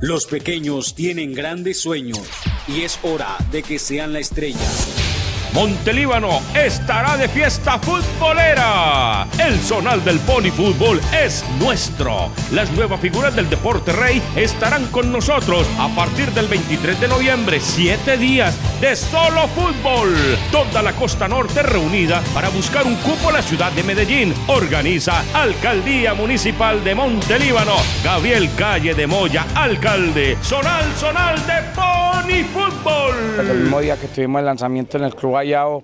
Los pequeños tienen grandes sueños y es hora de que sean la estrella. Montelíbano estará de fiesta futbolera. El zonal del pony fútbol es nuestro. Las nuevas figuras del deporte rey estarán con nosotros a partir del 23 de noviembre. Siete días de solo fútbol. Toda la costa norte reunida para buscar un cupo a la ciudad de Medellín. Organiza Alcaldía Municipal de Montelíbano. Gabriel Calle de Moya, alcalde. Zonal, zonal de pony El mismo día que tuvimos el lanzamiento en el Club Ayao,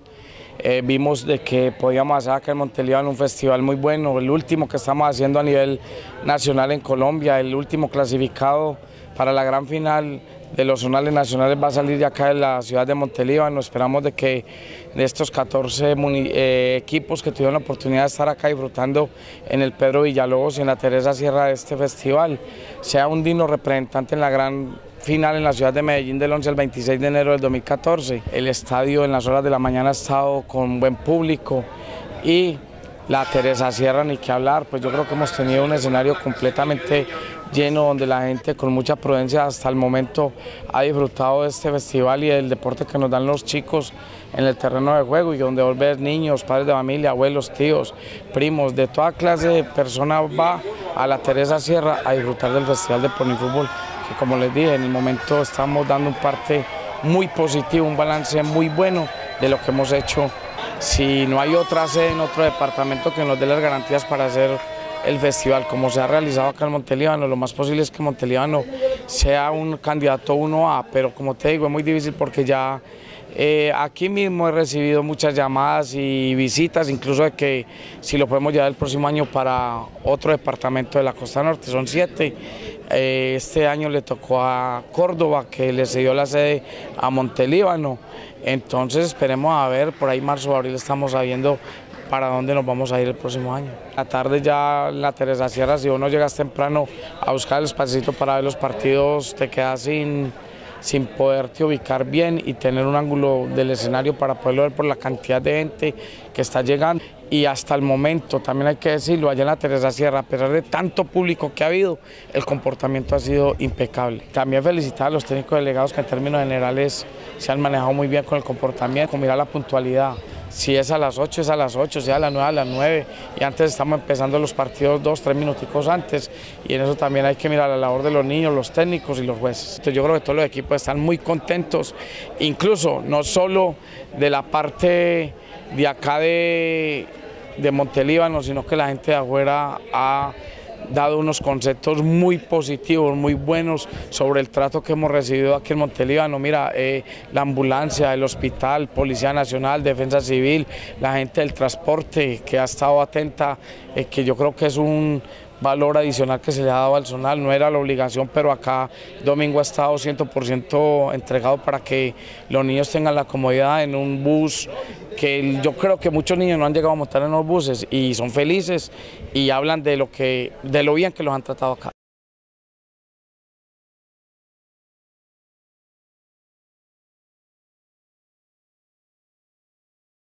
eh, vimos de que podíamos hacer acá en Montelíbano un festival muy bueno, el último que estamos haciendo a nivel nacional en Colombia, el último clasificado para la gran final de los zonales nacionales va a salir de acá de la ciudad de Montelíbano. Esperamos de que de estos 14 eh, equipos que tuvieron la oportunidad de estar acá disfrutando en el Pedro Villalobos y en la Teresa Sierra de este festival, sea un digno representante en la gran final en la ciudad de Medellín del 11 al 26 de enero del 2014. El estadio en las horas de la mañana ha estado con buen público y la Teresa Sierra ni que hablar, pues yo creo que hemos tenido un escenario completamente lleno donde la gente con mucha prudencia hasta el momento ha disfrutado de este festival y del deporte que nos dan los chicos en el terreno de juego y donde volver niños, padres de familia, abuelos, tíos, primos, de toda clase de personas va a la Teresa Sierra a disfrutar del Festival de Pony Fútbol, que como les dije, en el momento estamos dando un parte muy positivo, un balance muy bueno de lo que hemos hecho. Si no hay otra sede en otro departamento que nos dé las garantías para hacer el festival, como se ha realizado acá en Montelíbano, lo más posible es que Montelíbano sea un candidato 1A, pero como te digo, es muy difícil porque ya eh, aquí mismo he recibido muchas llamadas y visitas, incluso de que si lo podemos llevar el próximo año para otro departamento de la costa norte, son siete. Eh, este año le tocó a Córdoba, que le cedió la sede a Montelíbano. Entonces esperemos a ver, por ahí marzo o abril estamos sabiendo para dónde nos vamos a ir el próximo año. La tarde ya en la Teresa Sierra, si uno llegas temprano a buscar el espacito para ver los partidos, te quedas sin, sin poderte ubicar bien y tener un ángulo del escenario para poderlo ver por la cantidad de gente que está llegando. Y hasta el momento, también hay que decirlo, allá en la Teresa Sierra, a pesar de tanto público que ha habido, el comportamiento ha sido impecable. También felicitar a los técnicos delegados que en términos generales se han manejado muy bien con el comportamiento, con mirar la puntualidad. Si es a las 8, es a las 8, si es a las 9, a las 9. Y antes estamos empezando los partidos dos, tres minuticos antes. Y en eso también hay que mirar la labor de los niños, los técnicos y los jueces. Entonces yo creo que todos los equipos están muy contentos, incluso no solo de la parte de acá de, de Montelíbano, sino que la gente de afuera ha dado unos conceptos muy positivos, muy buenos sobre el trato que hemos recibido aquí en Montelíbano. Mira, eh, la ambulancia, el hospital, Policía Nacional, Defensa Civil, la gente del transporte que ha estado atenta, eh, que yo creo que es un valor adicional que se le ha dado al zonal, no era la obligación, pero acá Domingo ha estado 100% entregado para que los niños tengan la comodidad en un bus, que yo creo que muchos niños no han llegado a montar en los buses y son felices y hablan de lo, que, de lo bien que los han tratado acá.